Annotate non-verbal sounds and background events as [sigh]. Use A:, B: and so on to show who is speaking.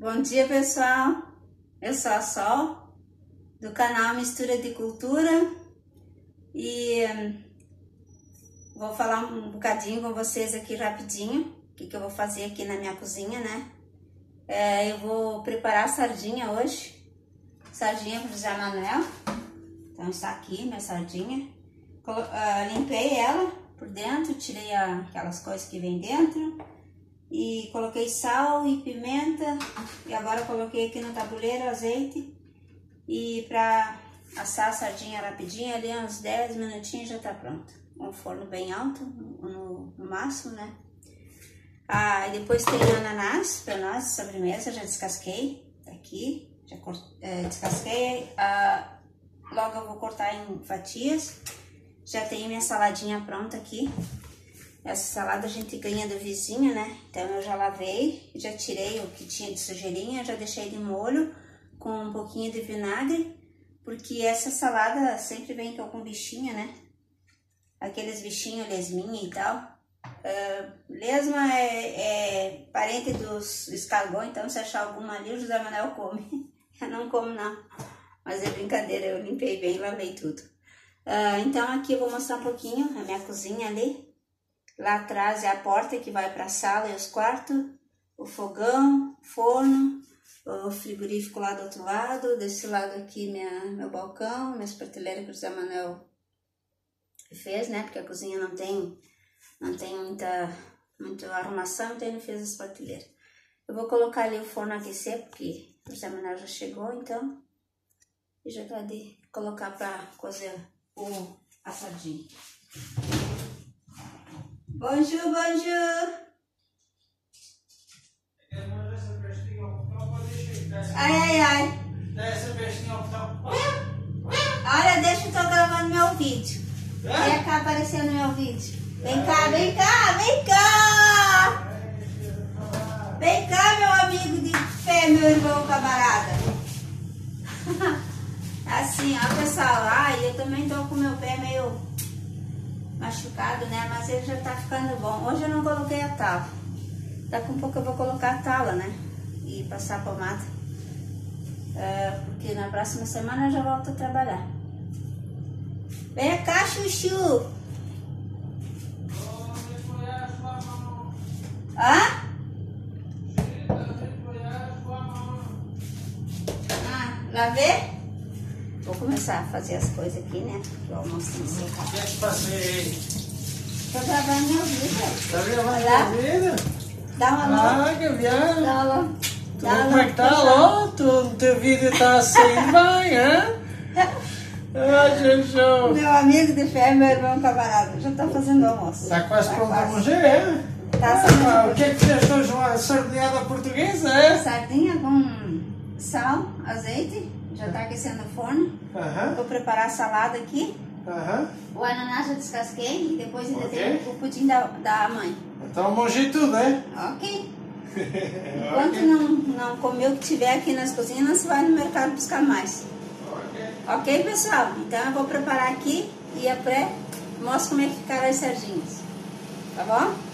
A: Bom dia pessoal, eu sou a Sol do canal Mistura de Cultura. E hum, vou falar um bocadinho com vocês aqui rapidinho o que, que eu vou fazer aqui na minha cozinha, né? É, eu vou preparar sardinha hoje, sardinha pro Zé Manuel, então está aqui minha sardinha, uh, limpei ela por dentro, tirei aquelas coisas que vem dentro e coloquei sal e pimenta e agora coloquei aqui no tabuleiro azeite. E para assar a sardinha rapidinho ali uns 10 minutinhos já tá pronto. Um forno bem alto no, no máximo né? Ah, depois tem ananás para nós sobremesa já descasquei tá aqui já é, descasquei. Ah, logo eu vou cortar em fatias. Já tenho minha saladinha pronta aqui essa salada a gente ganha do vizinho, né? Então eu já lavei, já tirei o que tinha de sujeirinha, já deixei de molho com um pouquinho de vinagre, porque essa salada sempre vem com algum bichinho, né? Aqueles bichinhos lesminha e tal. Uh, lesma é, é, parente dos escargões, então se achar alguma ali, o José Manuel come. [laughs] Eu não como não, mas é brincadeira, eu limpei bem, lavei tudo. Uh, então aqui eu vou mostrar um pouquinho a minha cozinha ali. Lá atrás é a porta que vai para a sala e os quartos, o fogão, forno, o frigorífico lá do outro lado, desse lado aqui minha, meu balcão, minhas prateleiras que o José Manuel fez, né? Porque a cozinha não tem, não tem muita, muita arrumação, então ele fez as prateleiras. Eu vou colocar ali o forno aquecer, porque o José Manuel já chegou, então, e já tá de colocar para cozer o assadinho. Bonjour, bonjour. Ai, ai, ai. Olha, deixa eu tô gravando meu vídeo. Vem cá aparecer no meu vídeo. Vem cá, vem cá, vem cá. Vem cá, meu amigo de fé, meu irmão camarada. [laughs] Assim, ó, pessoal. Ai, eu também tô com meu pé meio machucado, né? Mas ele já tá ficando bom. Hoje eu não coloquei a tala. Daqui um pouco eu vou colocar a tala, né? E passar a pomada. É, porque na próxima semana eu já volto a trabalhar. Vem cá, chuchu! Hã? Ah, lá vê? Vou começar a fazer as coisas aqui, né? Porque o almoço tem que secar. O que é que passei aí? Tô gravando meu vídeo.
B: Tá gravando meu vídeo?
A: Dá uma alô.
B: Ah, que viagem.
A: Dá uma alô.
B: Dá uma Como é que tá, alô? Tu, teu vídeo tá assim bem, hein? Ah, Chuchu.
A: Meu amigo de fé, meu irmão camarada, já tá fazendo almoço.
B: Tá quase pronto a morrer, é?
A: Tá ah,
B: O que é que fez hoje? Uma sardinhada portuguesa, é?
A: Sardinha com sal, azeite já está aquecendo o forno.
B: Uhum.
A: Vou preparar a salada aqui.
B: Uhum.
A: O ananás já descasquei e depois ainda okay. tem o pudim da, da mãe.
B: Então mojei tudo, né?
A: Ok. [laughs] Enquanto okay. não, não comer o que tiver aqui nas cozinhas, vai no mercado buscar mais. Ok. Ok, pessoal? Então eu vou preparar aqui e a pré mostro como é que ficaram as sardinhas. Tá bom?